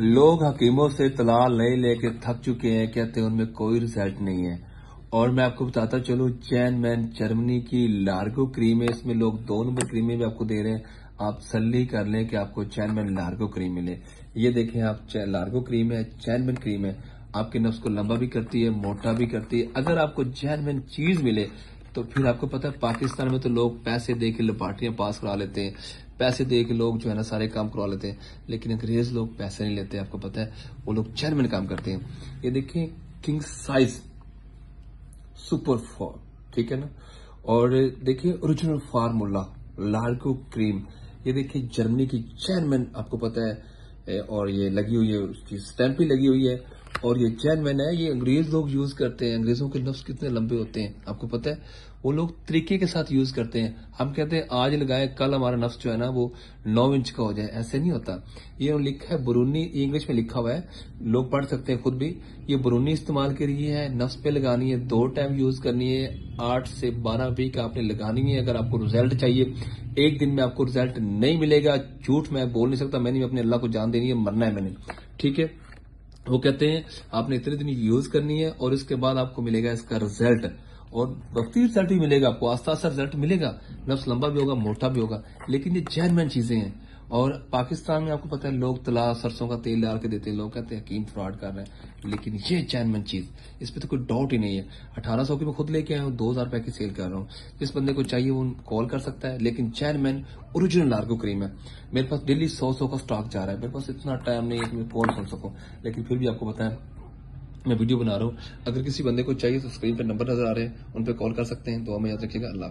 लोग हकीमों से तलाल नहीं लेके थक चुके हैं, कहते हैं उनमें कोई रिज़ल्ट नहीं है। और मैं आपको बताता चलूँ, चैन मैन जर्मनी की लार्गो क्रीम है। इसमें लोग दो नंबर क्रीमें भी आपको दे रहे हैं। आप सल्ली कर लें कि आपको चैन मैन लार्गो क्रीम मिले। ये देखें, आप लार्गो क्रीम है, चैन मैन क्रीम है। आपके नफ्स को लंबा भी करती है, मोटा भी करती है। अगर आपको मैन चीज़ मिले तो फिर आपको पता है, पाकिस्तान में तो लोग पैसे दे के लपाटियाँ पास करा लेते हैं। पैसे दे के लोग जो है ना, सारे काम करवा लेते हैं। लेकिन अंग्रेज़ लोग पैसे नहीं लेते, आपको पता है, वो लोग चेयरमैन काम करते हैं। ये देखिए, किंग साइज़ सुपर फॉर ठीक है ना? और देखिए ओरिजिनल फार्मूला लार्गो क्रीम। ये देखिए, जर्मनी की चेयरमैन, आपको पता है और ये लगी हुई है, उसकी स्टैंप भी लगी हुई है। और ये चैनमैन है ये अंग्रेज़ लोग यूज़ करते हैं, अंग्रेज़ों के नफ्स कितने लंबे होते हैं, आपको पता है? वो लोग तरीके के साथ यूज़ करते हैं। हम कहते हैं, आज लगाए, कल हमारा नफ्स जो है ना वो नौ इंच का हो जाए। ऐसे नहीं होता। ये लिखा है बरूनी इंग्लिश में लिखा हुआ है। लोग पढ़ सकते हैं खुद भी। ये बरूनी इस्तेमाल के लिए है, नफ्स पे लगानी है, दो टाइम यूज़ करनी है, आठ से बारह वीक आपने लगानी है, अगर आपको रिज़ल्ट चाहिए। एक दिन में आपको रिज़ल्ट नहीं मिलेगा, झूठ मैं बोल नहीं सकता, मैंने अपने अल्लाह को जान देनी है, मरना है मैंने। ठीक है? वो कहते हैं, आपने इतने दिन यूज़ करनी है और इसके बाद आपको मिलेगा इसका रिज़ल्ट और वक्ती रिज़ल्ट भी मिलेगा आपको, आस्था आस्ता रिज़ल्ट मिलेगा। नफ्स लंबा भी होगा, मोटा भी होगा। लेकिन ये जैनमैन चीज़ें हैं। और पाकिस्तान में आपको पता है, लोग तला सरसों का तेल डाल के देते हैं, लोग कहते हैं, हकीम फ्रॉड कर रहे हैं। लेकिन ये चैनमैन चीज़, इस पर तो कोई डाउट ही नहीं है। अठारह सौ की मैं खुद लेके आया हूँ, दो हज़ार रुपए की सेल कर रहा हूँ। जिस बंदे को चाहिए, वो कॉल कर सकता है, लेकिन चैनमैन ओरिजिनल लार्गो क्रीम है। मेरे पास डेली सौ सौ का स्टॉक जा रहा है। मेरे पास इतना टाइम नहीं है कि मैं कॉल कर सकूँ। लेकिन फिर भी आपको पता है, मैं वीडियो बना रहा हूँ। अगर किसी बंदे को चाहिए तो स्क्रीन पर नंबर नज़र आ रहे हैं, उन पर कॉल कर सकते हैं। दुआ में याद रखिएगा। अल्लाह